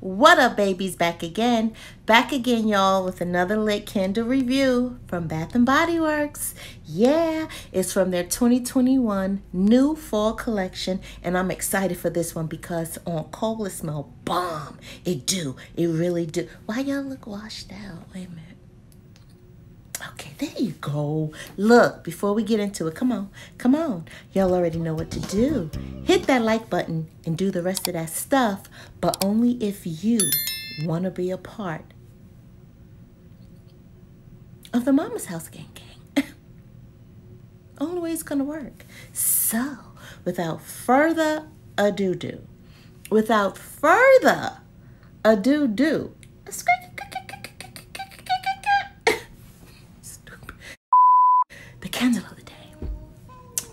What up, babies? Back again. Back again, y'all, with another lit candle review from Bath and Body Works. Yeah, it's from their 2021 new fall collection, and I'm excited for this one because on cold it smell bomb. It do. It really do. Why y'all look washed out? Wait a minute. There you go. Look, before we get into it, come on, come on. Y'all already know what to do. Hit that like button and do the rest of that stuff, but only if you want to be a part of the Mama's House Gang Gang. only way it's going to work. So, without further ado, do, without further ado,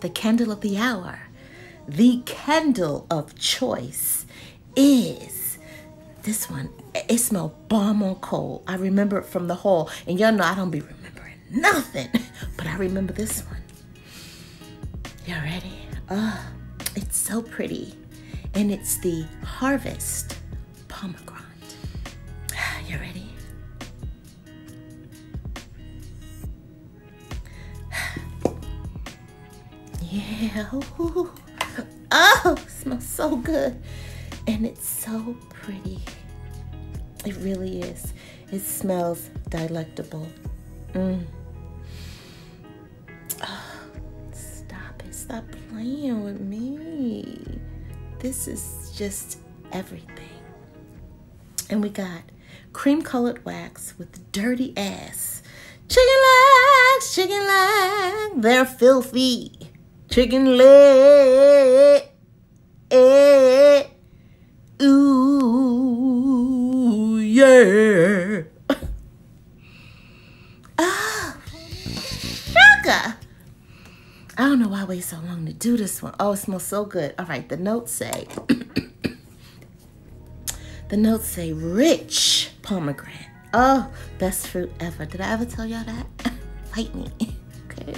the candle of the hour, the candle of choice is this one. It smelled bomb on cold. I remember it from the haul. And y'all know I don't be remembering nothing, but I remember this one. Y'all ready? Oh, it's so pretty. And it's the Harvest Pomegranate. Ooh. Oh, smells so good. And it's so pretty. It really is. It smells delectable. Mm. Oh, stop it. Stop playing with me. This is just everything. And we got cream colored wax with dirty ass. Chicken legs, chicken legs, they're filthy chicken leg. Ooh, yeah. oh, sugar. I don't know why I wait so long to do this one. Oh, it smells so good. All right, the notes say, the notes say rich pomegranate. Oh, best fruit ever. Did I ever tell y'all that? Fight me. okay.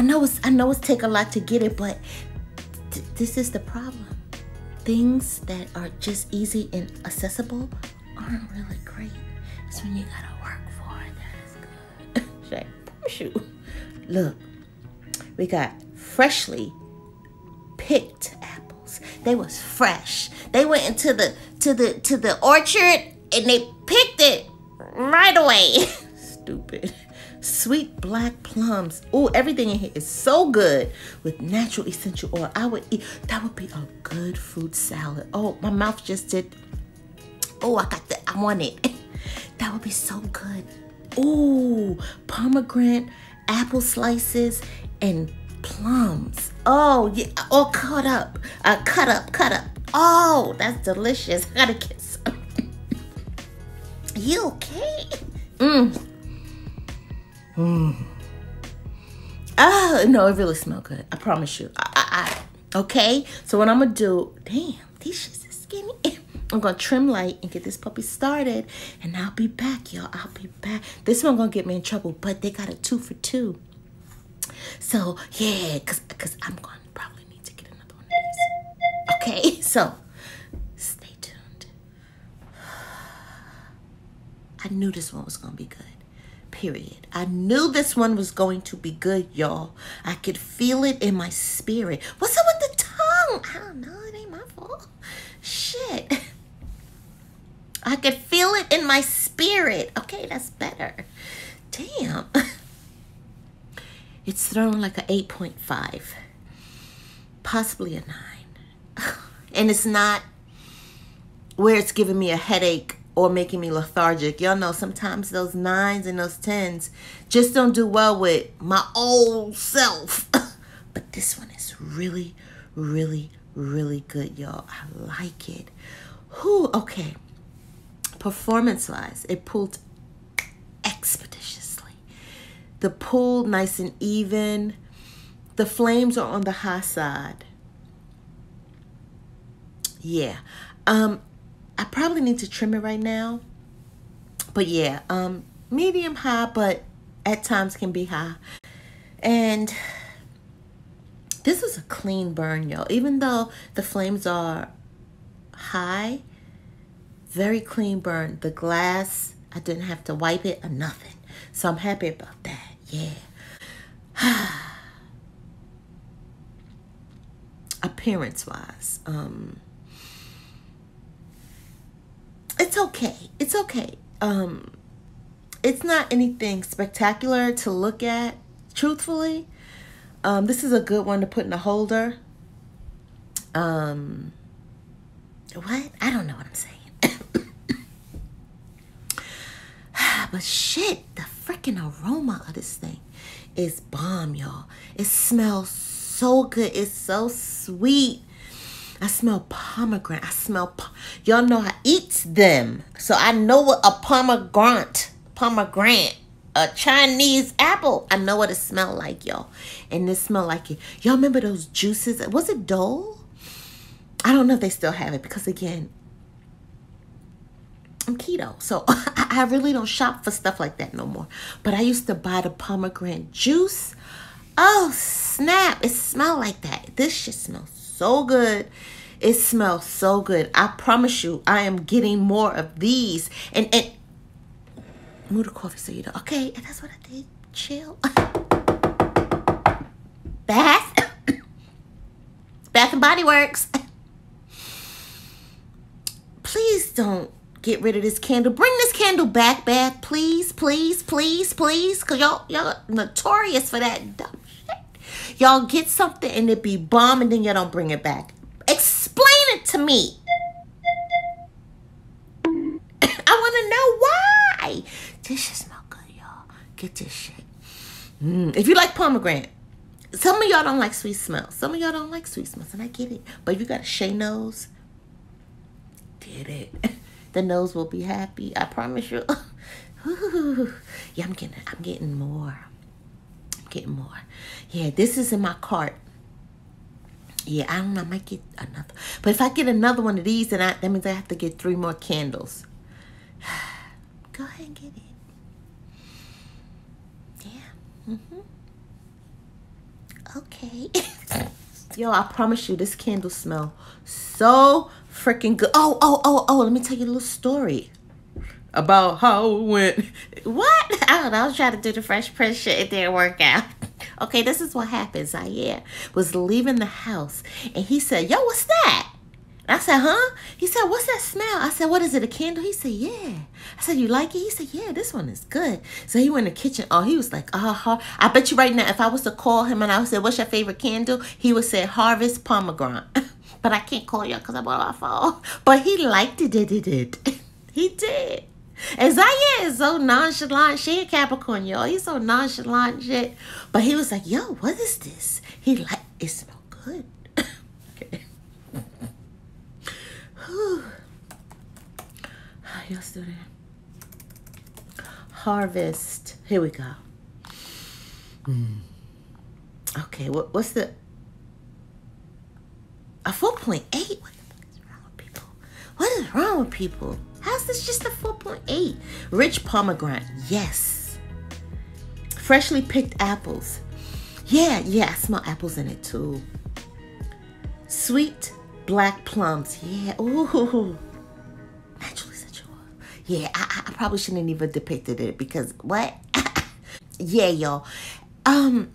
I know it's I know it's take a lot to get it, but th this is the problem. Things that are just easy and accessible aren't really great. It's when you gotta work for it that is good. Promise you? Look, we got freshly picked apples. They was fresh. They went into the to the to the orchard and they picked it right away. Stupid sweet black plums. Oh, everything in here is so good with natural essential oil. I would eat, that would be a good fruit salad. Oh, my mouth just did, oh, I got that, I want it. That would be so good. Oh, pomegranate, apple slices, and plums. Oh, yeah, all cut up, uh, cut up, cut up. Oh, that's delicious. I gotta get some. you okay? Mmm. Mm. Ah, no, it really smells good. I promise you. I, I, I, okay, so what I'm gonna do? Damn, these shits are skinny. I'm gonna trim light and get this puppy started, and I'll be back, y'all. I'll be back. This one gonna get me in trouble, but they got a two for two. So yeah, cause cause I'm gonna probably need to get another one of these. Okay, so stay tuned. I knew this one was gonna be good period. I knew this one was going to be good, y'all. I could feel it in my spirit. What's up with the tongue? I don't know. It ain't my fault. Shit. I could feel it in my spirit. Okay, that's better. Damn. It's thrown like an 8.5, possibly a 9. And it's not where it's giving me a headache or making me lethargic. Y'all know sometimes those nines and those tens just don't do well with my old self. but this one is really, really, really good, y'all. I like it. Who? Okay. Performance wise, it pulled expeditiously. The pull nice and even. The flames are on the high side. Yeah. Um, I probably need to trim it right now. But yeah, um, medium high, but at times can be high. And this was a clean burn, y'all. Even though the flames are high, very clean burn. The glass, I didn't have to wipe it or nothing. So I'm happy about that. Yeah. Appearance wise, um, it's okay. It's okay. Um, it's not anything spectacular to look at, truthfully. Um, this is a good one to put in a holder. Um, what? I don't know what I'm saying. but shit, the freaking aroma of this thing is bomb, y'all. It smells so good. It's so sweet. I smell pomegranate. I smell, y'all know I eat them. So I know what a pomegranate, pomegranate, a Chinese apple. I know what it smell like, y'all. And it smell like it. Y'all remember those juices? Was it Dole? I don't know if they still have it because again, I'm keto. So I really don't shop for stuff like that no more. But I used to buy the pomegranate juice. Oh, snap. It smelled like that. This shit smells so good. It smells so good. I promise you, I am getting more of these. And and move the coffee so you. Okay, and that's what I did. Chill. Bath. Bath and Body Works. Please don't get rid of this candle. Bring this candle back, Bath, please, please, please, please. Cause y'all y'all notorious for that Y'all get something and it be bomb and then y'all don't bring it back. Explain it to me. I want to know why. This shit smell good, y'all. Get this shit. Mm. If you like pomegranate, some of y'all don't like sweet smells. Some of y'all don't like sweet smells, and I get it. But if you got a Shay nose, get it. the nose will be happy. I promise you. yeah, I'm getting I'm getting more getting more. Yeah, this is in my cart. Yeah, I don't know. I might get another. But if I get another one of these, then I, that means I have to get three more candles. Go ahead and get it. Yeah. Mm-hmm. Okay. Yo, I promise you, this candle smell so freaking good. Oh, oh, oh, oh, let me tell you a little story about how it went. What? I don't know. I was trying to do the Fresh Prince shit. It didn't work out. Okay, this is what happened. Zaire was leaving the house and he said, Yo, what's that? I said, huh? He said, what's that smell? I said, what is it, a candle? He said, yeah. I said, you like it? He said, yeah, this one is good. So he went in the kitchen. Oh, he was like, uh-huh. I bet you right now, if I was to call him and I said, what's your favorite candle? He would say, harvest pomegranate. but I can't call you because I'm on my phone. But he liked it, did, did, did. he did. And Zaire is so nonchalant. She a Capricorn, y'all. He's so nonchalant shit. But he was like, yo, what is this? He like, it smell good. okay. y'all still there? Harvest. Here we go. Mm. Okay, what, what's the... A 4.8? What the fuck is wrong with people? What is wrong with people? How's this just a 4.8? Rich pomegranate, yes. Freshly picked apples. Yeah, yeah, I smell apples in it too. Sweet black plums, yeah. Ooh, naturally sensual. Yeah, I, I probably shouldn't even depicted it because what? yeah, y'all. Um,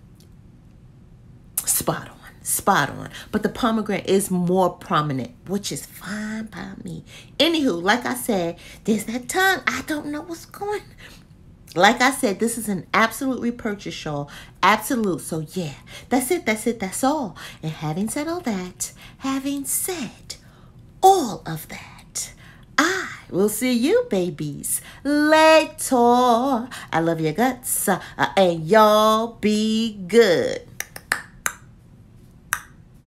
spot on. But the pomegranate is more prominent, which is fine by me. Anywho, like I said, there's that tongue. I don't know what's going like I said, this is an absolute repurchase, y'all. Absolute. So, yeah, that's it. That's it. That's all. And having said all that, having said all of that, I will see you, babies, later. I love your guts, uh, and y'all be good.